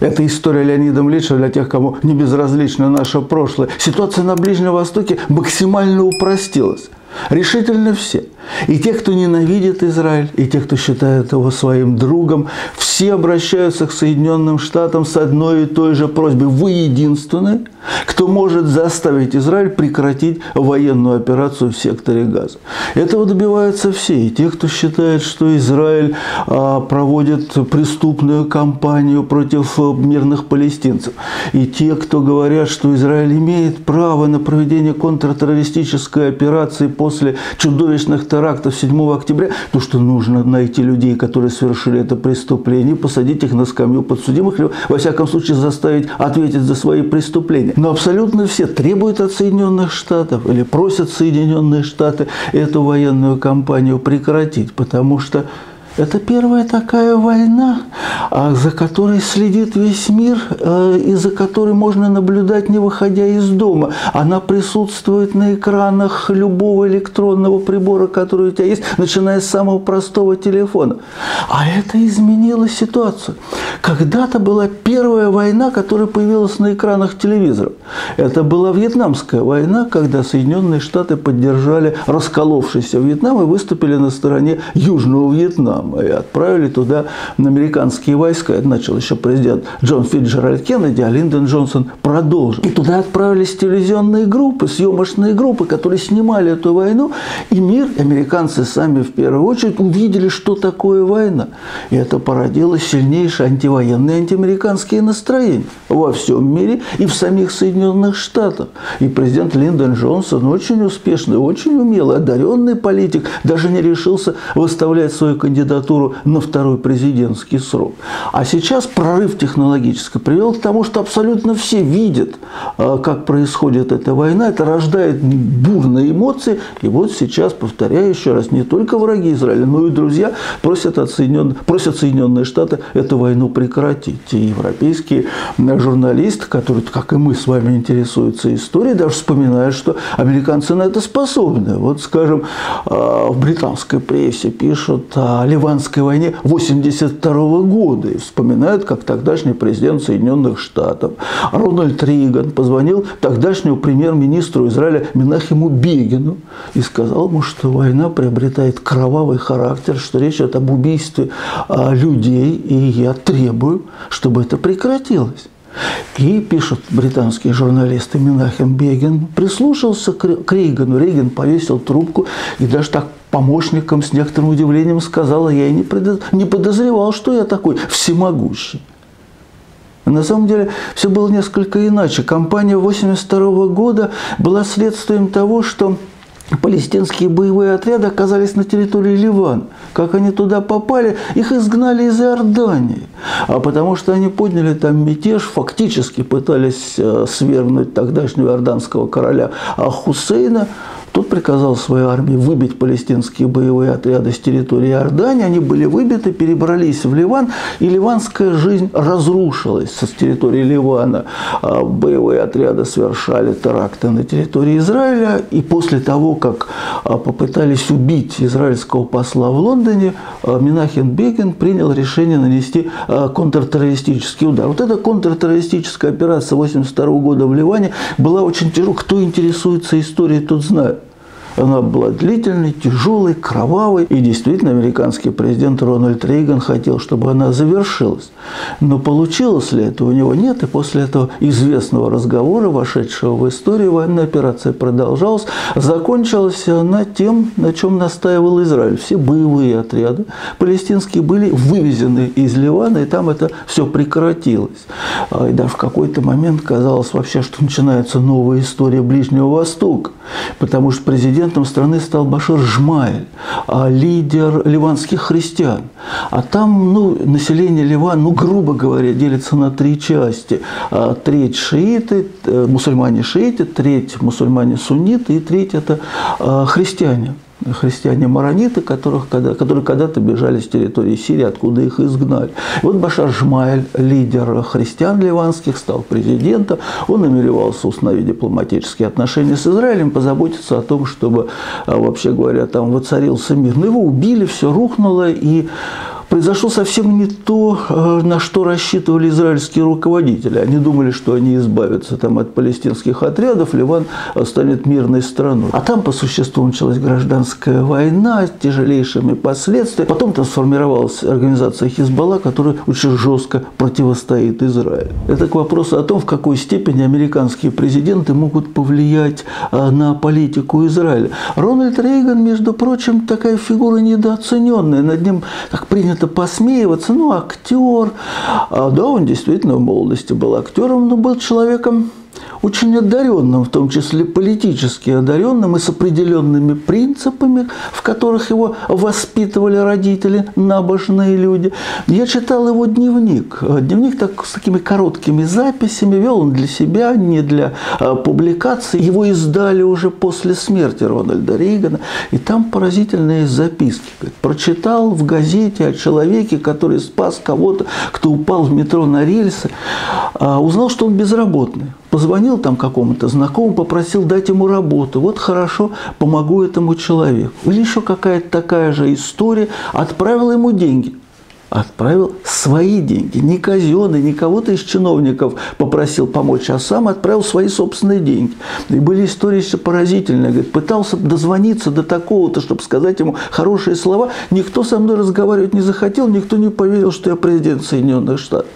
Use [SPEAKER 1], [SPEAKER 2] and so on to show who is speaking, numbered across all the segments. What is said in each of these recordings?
[SPEAKER 1] Это история Леонида Млечева для тех, кому не безразлично наше прошлое. Ситуация на Ближнем Востоке максимально упростилась. Решительно все. И те, кто ненавидит Израиль, и те, кто считает его своим другом, все обращаются к Соединенным Штатам с одной и той же просьбой. Вы единственные, кто может заставить Израиль прекратить военную операцию в секторе Газа. Этого добиваются все. И те, кто считает, что Израиль а, проводит преступную кампанию против э, мирных палестинцев. И те, кто говорят, что Израиль имеет право на проведение контртеррористической операции после чудовищных терактов 7 октября, то что нужно найти людей, которые совершили это преступление, посадить их на скамью подсудимых, или, во всяком случае, заставить ответить за свои преступления. Но абсолютно все требуют от Соединенных Штатов или просят Соединенные Штаты эту военную кампанию прекратить, потому что это первая такая война, а, за которой следит весь мир а, и за которой можно наблюдать, не выходя из дома. Она присутствует на экранах любого электронного прибора, который у тебя есть, начиная с самого простого телефона. А это изменило ситуацию. Когда-то была первая война, которая появилась на экранах телевизоров. Это была Вьетнамская война, когда Соединенные Штаты поддержали расколовшийся Вьетнам и выступили на стороне Южного Вьетнама отправили туда американские войска. Это начал еще президент Джон Фиджеральд Кеннеди, а Линдон Джонсон продолжил. И туда отправились телевизионные группы, съемочные группы, которые снимали эту войну. И мир, американцы сами в первую очередь увидели, что такое война. И это породило сильнейшие антивоенные антиамериканские настроения во всем мире и в самих Соединенных Штатах. И президент Линдон Джонсон очень успешный, очень умелый, одаренный политик, даже не решился выставлять свою кандидатуру кандидатуру на второй президентский срок. А сейчас прорыв технологический привел к тому, что абсолютно все видят, э, как происходит эта война. Это рождает бурные эмоции. И вот сейчас, повторяю еще раз, не только враги Израиля, но и друзья просят, от Соединенных, просят Соединенные Штаты эту войну прекратить. И европейские журналисты, которые, как и мы с вами, интересуются историей, даже вспоминают, что американцы на это способны. Вот, скажем, э, в британской прессе пишут о Ливане ливанской войне 1982 года и вспоминают, как тогдашний президент Соединенных Штатов Рональд Рейган позвонил тогдашнему премьер-министру Израиля Минахиму Бегину и сказал ему, что война приобретает кровавый характер, что речь идет об убийстве а, людей, и я требую, чтобы это прекратилось. И, пишут британские журналисты, Минахем Бегин прислушался к Рейгану. Рейган повесил трубку и даже так помощникам с некоторым удивлением сказала, я и не подозревал, что я такой всемогущий. На самом деле все было несколько иначе. Кампания 1982 года была следствием того, что палестинские боевые отряды оказались на территории Ливана. Как они туда попали? Их изгнали из Иордании. А потому что они подняли там мятеж, фактически пытались э, свергнуть тогдашнего иорданского короля Хусейна. Тот приказал своей армии выбить палестинские боевые отряды с территории Иордании. Они были выбиты, перебрались в Ливан, и ливанская жизнь разрушилась с территории Ливана. А боевые отряды совершали теракты на территории Израиля, и после того, как а, попытались убить израильского посла в Лондоне, а, Минахин Бегин принял решение нанести контртеррористический удар. Вот эта контртеррористическая операция 1982 года в Ливане была очень тяжелой. Кто интересуется историей, тот знает. Она была длительной, тяжелой, кровавой. И действительно, американский президент Рональд Рейган хотел, чтобы она завершилась. Но получилось ли это у него? Нет. И после этого известного разговора, вошедшего в историю, военная операция продолжалась. Закончилась она тем, на чем настаивал Израиль. Все боевые отряды палестинские были вывезены из Ливана, и там это все прекратилось. А, и даже в какой-то момент казалось вообще, что начинается новая история Ближнего Востока, потому что президент президентом страны стал Башир Жмайль, а лидер ливанских христиан. А там ну, население Ливана, ну, грубо говоря, делится на три части. А треть шииты, э, мусульмане шииты, треть мусульмане сунниты и треть – это а, христиане христиане-марониты, которых, которые когда-то бежали с территории Сирии, откуда их изгнали. Вот Башар Жмайль, лидер христиан ливанских, стал президентом. Он намеревался установить дипломатические отношения с Израилем, позаботиться о том, чтобы, а, вообще говоря, там воцарился мир. Но его убили, все рухнуло, и произошло совсем не то, э, на что рассчитывали израильские руководители. Они думали, что они избавятся там, от палестинских отрядов, Ливан станет мирной страной. А там по существу началась гражданская война с тяжелейшими последствиями. Потом там сформировалась организация Хизбалла, которая очень жестко противостоит Израилю. Это к вопросу о том, в какой степени американские президенты могут повлиять э, на политику Израиля. Рональд Рейган, между прочим, такая фигура недооцененная. Над ним так принято посмеиваться. Ну, актер. А, да, он действительно в молодости был актером, но был человеком очень одаренным, в том числе политически одаренным и с определенными принципами, в которых его воспитывали родители, набожные люди. Я читал его дневник. Дневник так, с такими короткими записями. Вел он для себя, не для а, публикации. Его издали уже после смерти Рональда Рейгана. И там поразительные записки. Прочитал в газете о человеке, который спас кого-то, кто упал в метро на рельсы. А, узнал, что он безработный позвонил там какому-то знакомому, попросил дать ему работу. Вот хорошо, помогу этому человеку. Или еще какая-то такая же история, отправил ему деньги – отправил свои деньги, не казенные, не кого-то из чиновников попросил помочь, а сам отправил свои собственные деньги. И были истории еще поразительные. Говорит, пытался дозвониться до такого-то, чтобы сказать ему хорошие слова. Никто со мной разговаривать не захотел, никто не поверил, что я президент Соединенных Штатов.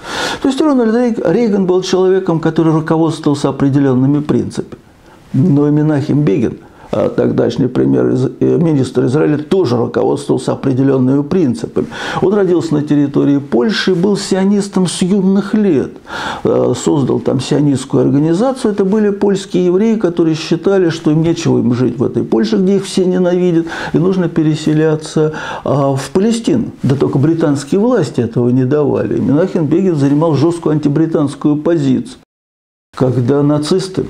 [SPEAKER 1] То есть Рональд Рейган был человеком, который руководствовался определенными принципами. Но и Минахим Бегин – тогдашний премьер-министр Израиля тоже руководствовался определенными принципами. Он родился на территории Польши, был сионистом с юных лет, э, создал там сионистскую организацию. Это были польские евреи, которые считали, что им нечего им жить в этой Польше, где их все ненавидят, и нужно переселяться а, в Палестину. Да только британские власти этого не давали. Минахин Бегин занимал жесткую антибританскую позицию. Когда нацисты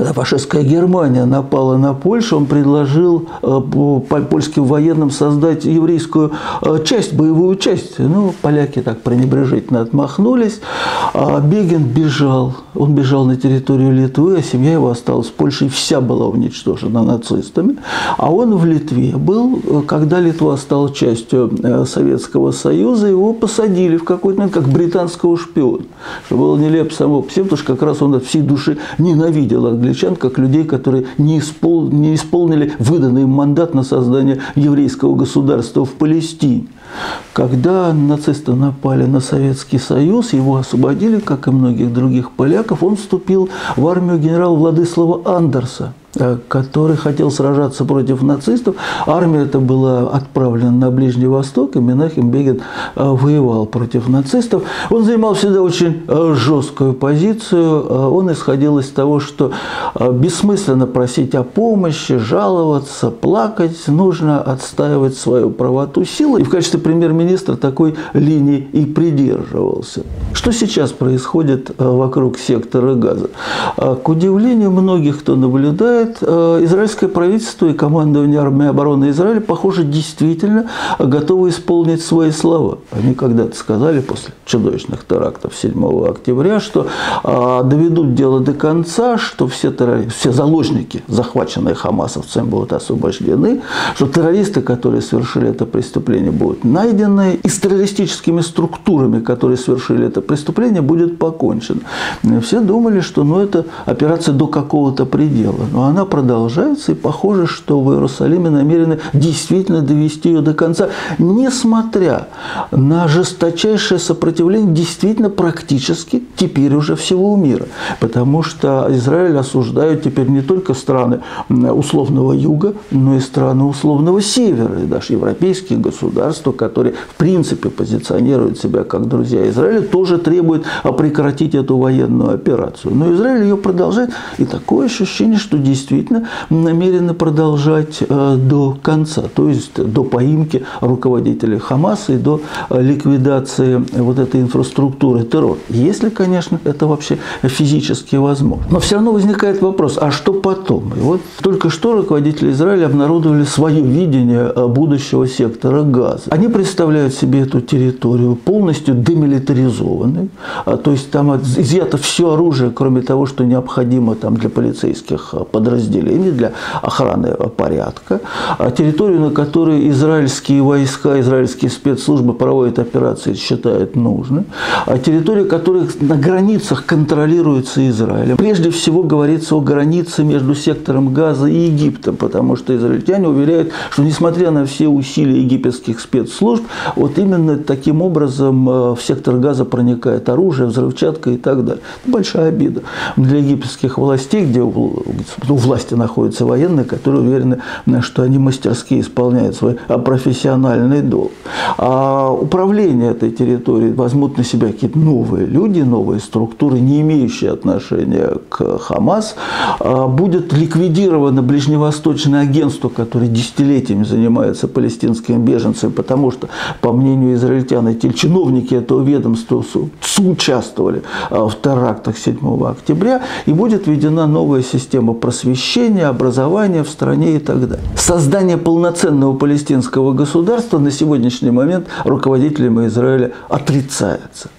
[SPEAKER 1] когда фашистская Германия напала на Польшу, он предложил э, польским военным создать еврейскую э, часть, боевую часть. Ну, поляки так пренебрежительно отмахнулись. А Бегин бежал. Он бежал на территорию Литвы, а семья его осталась в Польше, и вся была уничтожена нацистами. А он в Литве был, когда Литва стала частью э, Советского Союза, его посадили в какой-то момент как британского шпиона. Что было нелепо само по себе, потому что как раз он от всей души ненавидел англичан, как людей, которые не, испол... не исполнили выданный им мандат на создание еврейского государства в Палестине. Когда нацисты напали на Советский Союз, его освободили, как и многих других поляков, он вступил в армию генерала Владислава Андерса. Э, который хотел сражаться против нацистов. Армия эта была отправлена на Ближний Восток, и Менахим Бегин э, воевал против нацистов. Он занимал всегда очень э, жесткую позицию. Он исходил из того, что бессмысленно просить о помощи, жаловаться, плакать, нужно отстаивать свою правоту силой. И в качестве премьер-министра такой линии и придерживался. Что сейчас происходит вокруг сектора газа? К удивлению многих, кто наблюдает, наблюдает э, израильское правительство и командование армии обороны Израиля, похоже, действительно готовы исполнить свои слова. Они когда-то сказали после чудовищных терактов 7 октября, что э, доведут дело до конца, что все, террористы, все заложники, захваченные хамасовцами, будут освобождены, что террористы, которые совершили это преступление, будут найдены, и с террористическими структурами, которые совершили это преступление, будет покончено. Все думали, что ну, это операция до какого-то предела. Но она продолжается, и похоже, что в Иерусалиме намерены действительно довести ее до конца, несмотря на жесточайшее сопротивление действительно практически теперь уже всего мира. Потому что Израиль осуждают теперь не только страны условного юга, но и страны условного севера, и даже европейские государства, которые в принципе позиционируют себя как друзья Израиля, тоже требуют прекратить эту военную операцию. Но Израиль ее продолжает, и такое ощущение, что действительно действительно намерены продолжать э, до конца, то есть до поимки руководителей Хамаса и до э, ликвидации вот этой инфраструктуры террора. Если, конечно, это вообще физически возможно. Но все равно возникает вопрос, а что потом? И вот только что руководители Израиля обнародовали свое видение э, будущего сектора газа. Они представляют себе эту территорию полностью демилитаризованной, то есть там изъято все оружие, кроме того, что необходимо там для полицейских подразделений подразделений для охраны порядка, а территорию, на которой израильские войска, израильские спецслужбы проводят операции, считают нужным, а территорию, которая на границах контролируется Израилем. Прежде всего говорится о границе между сектором Газа и Египтом, потому что израильтяне уверяют, что несмотря на все усилия египетских спецслужб, вот именно таким образом э, в сектор Газа проникает оружие, взрывчатка и так далее. Большая обида для египетских властей, где власти находятся военные, которые уверены, что они мастерски исполняют свой профессиональный долг. А управление этой территорией возьмут на себя какие-то новые люди, новые структуры, не имеющие отношения к Хамас, а будет ликвидировано ближневосточное агентство, которое десятилетиями занимается палестинскими беженцами, потому что, по мнению израильтян, эти чиновники этого ведомства соучаствовали а, в терактах 7 октября, и будет введена новая система просвещения, образования в стране и так далее. Создание полноценного палестинского государства на сегодняшний момент руководителями Израиля отрицается.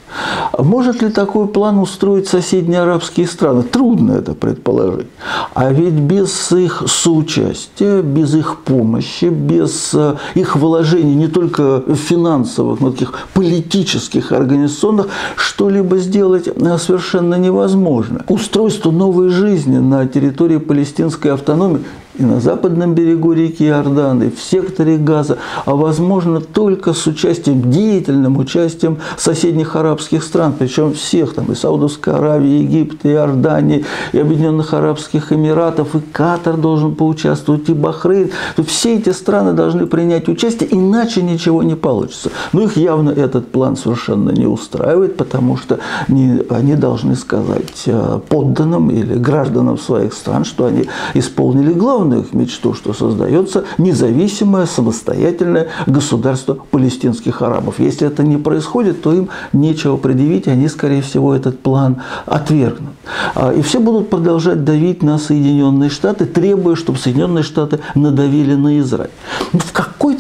[SPEAKER 1] Может ли такой план устроить соседние арабские страны? Трудно это предположить. А ведь без их соучастия, без их помощи, без э, их вложений не только финансовых, но таких политических, организационных, что-либо сделать э, совершенно невозможно. Устройство новой жизни на территории палестинской автономии и на западном берегу реки Иордан, и в секторе Газа, а возможно только с участием, деятельным участием соседних арабских стран, причем всех, там и Саудовской Аравии, и Египта, и Иордании, и Объединенных Арабских Эмиратов, и Катар должен поучаствовать, и Бахрейн. Все эти страны должны принять участие, иначе ничего не получится. Но их явно этот план совершенно не устраивает, потому что они, они должны сказать э, подданным или гражданам своих стран, что они исполнили главное главную их мечту, что создается независимое, самостоятельное государство палестинских арабов. Если это не происходит, то им нечего предъявить, они, скорее всего, этот план отвергнут. А, и все будут продолжать давить на Соединенные Штаты, требуя, чтобы Соединенные Штаты надавили на Израиль. Ну, в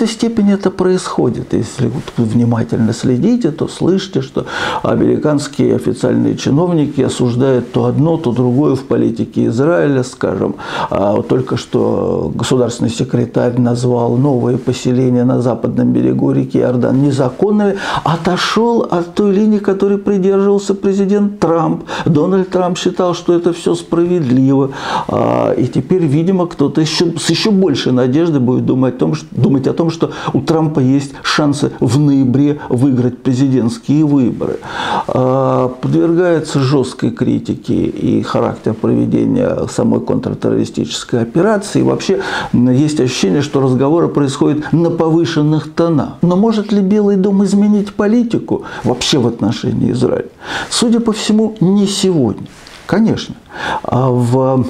[SPEAKER 1] какой-то степени это происходит. Если вы внимательно следите, то слышите, что американские официальные чиновники осуждают то одно, то другое в политике Израиля, скажем, а, только что что государственный секретарь назвал новые поселения на западном берегу реки Иордан незаконными, отошел от той линии, которой придерживался президент Трамп. Дональд Трамп считал, что это все справедливо. А, и теперь, видимо, кто-то еще, с еще большей надеждой будет думать о, том, что, думать о том, что у Трампа есть шансы в ноябре выиграть президентские выборы. А, подвергается жесткой критике и характер проведения самой контртеррористической операции. И вообще есть ощущение, что разговоры происходят на повышенных тонах. Но может ли Белый дом изменить политику вообще в отношении Израиля? Судя по всему, не сегодня. Конечно. А в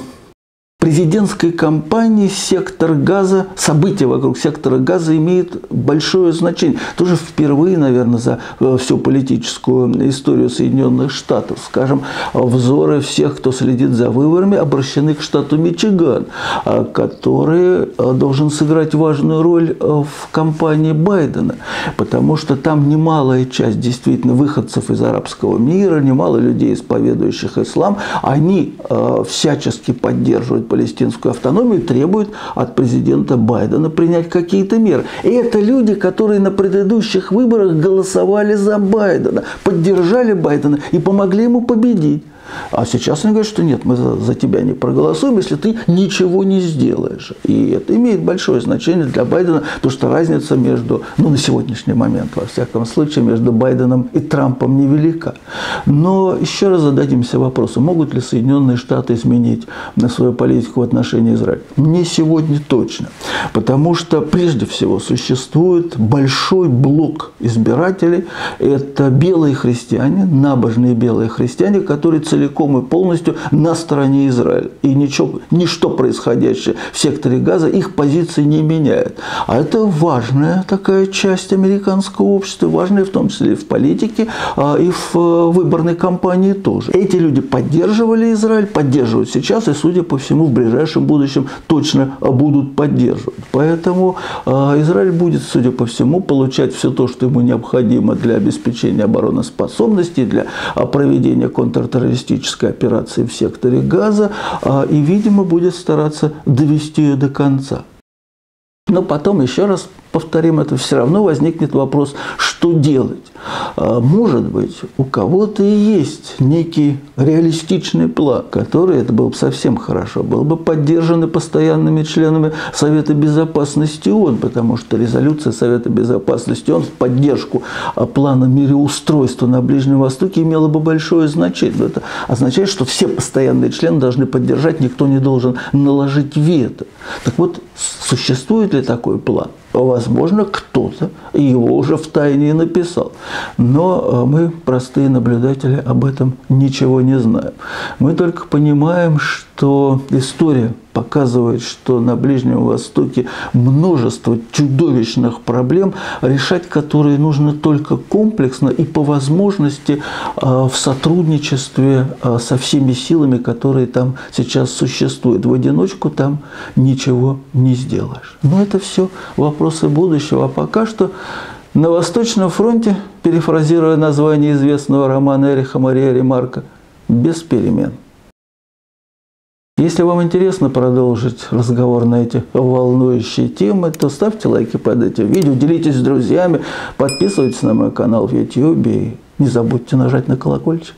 [SPEAKER 1] президентской кампании сектор газа, события вокруг сектора газа имеют большое значение. Тоже впервые, наверное, за э, всю политическую историю Соединенных Штатов. Скажем, взоры всех, кто следит за выборами, обращены к штату Мичиган, э, который э, должен сыграть важную роль в кампании Байдена, потому что там немалая часть действительно выходцев из арабского мира, немало людей, исповедующих ислам, они всячески поддерживают палестинскую автономию, требует от президента Байдена принять какие-то меры. И это люди, которые на предыдущих выборах голосовали за Байдена, поддержали Байдена и помогли ему победить. А сейчас они говорят, что нет, мы за, за тебя не проголосуем, если ты ничего не сделаешь. И это имеет большое значение для Байдена, то что разница между, ну на сегодняшний момент, во всяком случае, между Байденом и Трампом невелика. Но еще раз зададимся вопросом, могут ли Соединенные Штаты изменить свою политику в отношении Израиля? Не сегодня точно. Потому что прежде всего существует большой блок избирателей, это белые христиане, набожные белые христиане, которые целиком и полностью на стороне Израиля. И ничего, ничто происходящее в секторе Газа их позиции не меняет. А это важная такая часть американского общества, важная в том числе и в политике, а и в э, выборной кампании тоже. Эти люди поддерживали Израиль, поддерживают сейчас и, судя по всему, в ближайшем будущем точно будут поддерживать. Поэтому э, Израиль будет, судя по всему, получать все то, что ему необходимо для обеспечения обороноспособности, для э, проведения контртеррористических террористической операции в секторе Газа а, и, видимо, будет стараться довести ее до конца. Но потом, еще раз повторим это, все равно возникнет вопрос, что делать. А, может быть, у кого-то и есть некий реалистичный план, который, это было бы совсем хорошо, был бы поддержан постоянными членами Совета Безопасности ООН, потому что резолюция Совета Безопасности ООН в поддержку а, плана мироустройства на Ближнем Востоке имела бы большое значение. Это означает, что все постоянные члены должны поддержать, никто не должен наложить вето. Так вот, существует ли такой план? Возможно, кто-то его уже в тайне написал. Но э, мы, простые наблюдатели, об этом ничего не знаем. Мы только понимаем, что история показывает, что на Ближнем Востоке множество чудовищных проблем, решать которые нужно только комплексно и по возможности э, в сотрудничестве э, со всеми силами, которые там сейчас существуют. В одиночку там ничего не сделаешь. Но это все вопросы будущего. А пока что на Восточном фронте, перефразируя название известного романа Эриха Мария Ремарка, без перемен. Если вам интересно продолжить разговор на эти волнующие темы, то ставьте лайки под этим видео, делитесь с друзьями, подписывайтесь на мой канал в YouTube и не забудьте нажать на колокольчик.